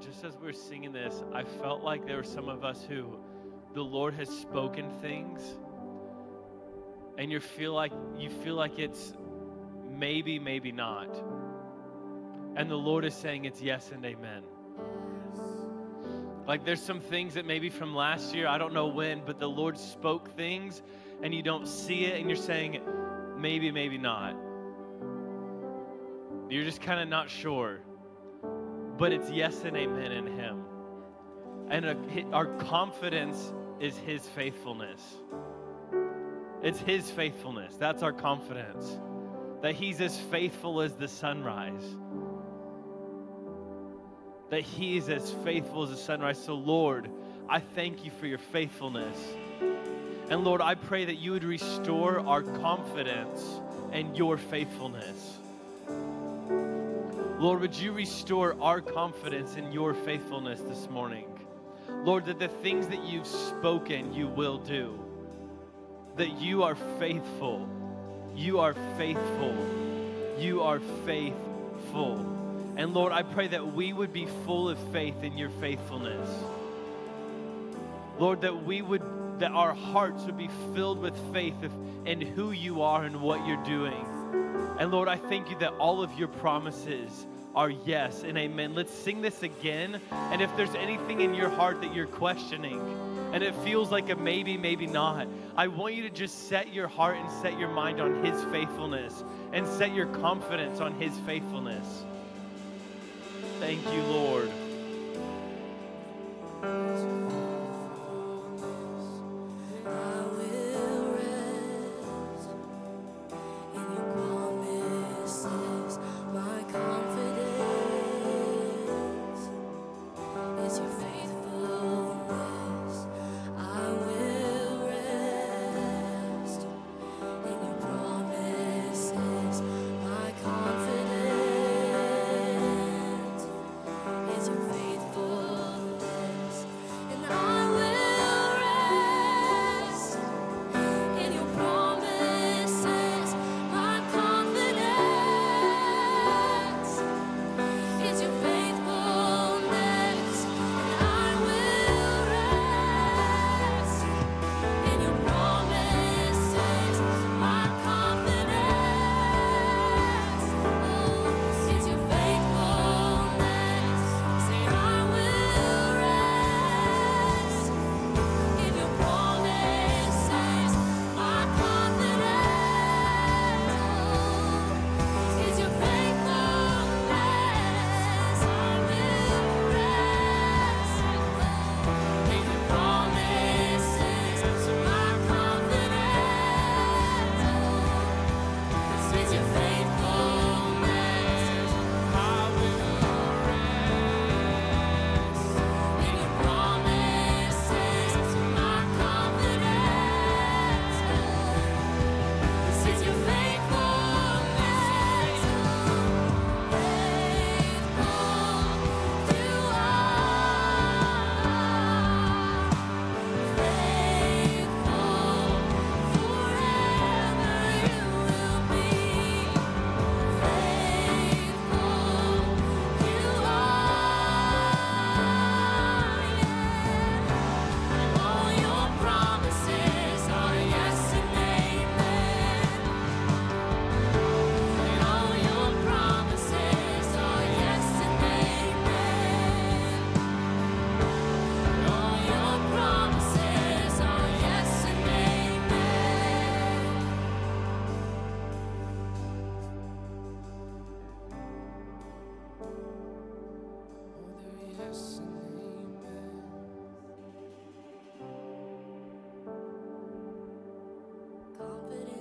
just as we were singing this, I felt like there were some of us who the Lord has spoken things and you feel like you feel like it's maybe, maybe not. And the Lord is saying it's yes and amen. Like there's some things that maybe from last year, I don't know when, but the Lord spoke things and you don't see it and you're saying maybe, maybe not. You're just kind of not sure. But it's yes and amen in Him. And our confidence is His faithfulness. It's His faithfulness. That's our confidence. That He's as faithful as the sunrise. That He's as faithful as the sunrise. So, Lord, I thank you for your faithfulness. And Lord, I pray that you would restore our confidence and your faithfulness. Lord, would you restore our confidence in your faithfulness this morning? Lord, that the things that you've spoken, you will do that you are faithful. You are faithful. You are faithful. And Lord, I pray that we would be full of faith in your faithfulness. Lord, that we would, that our hearts would be filled with faith in who you are and what you're doing. And Lord, I thank you that all of your promises are yes and amen. Let's sing this again. And if there's anything in your heart that you're questioning, and it feels like a maybe, maybe not. I want you to just set your heart and set your mind on His faithfulness and set your confidence on His faithfulness. Thank you, Lord.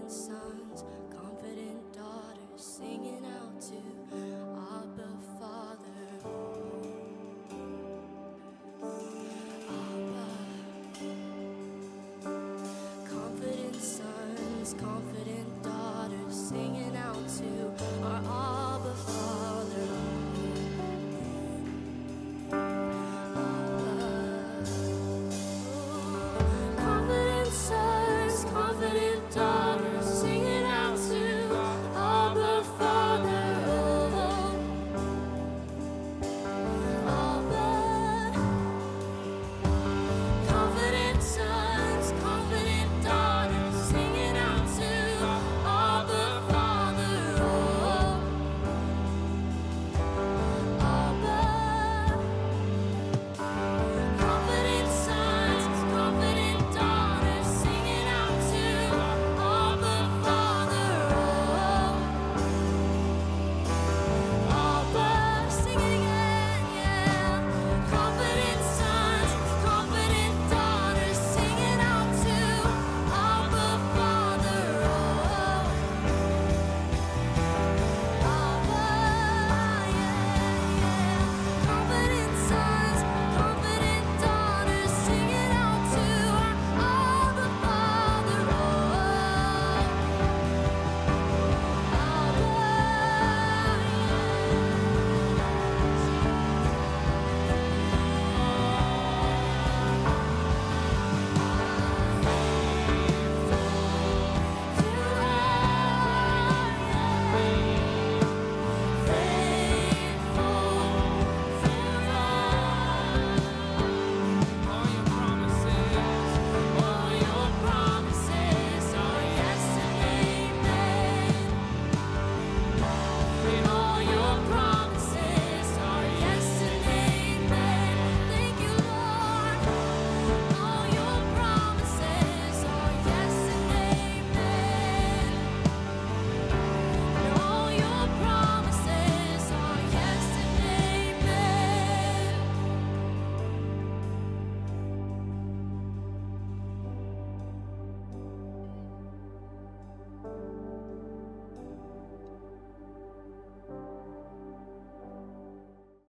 Confident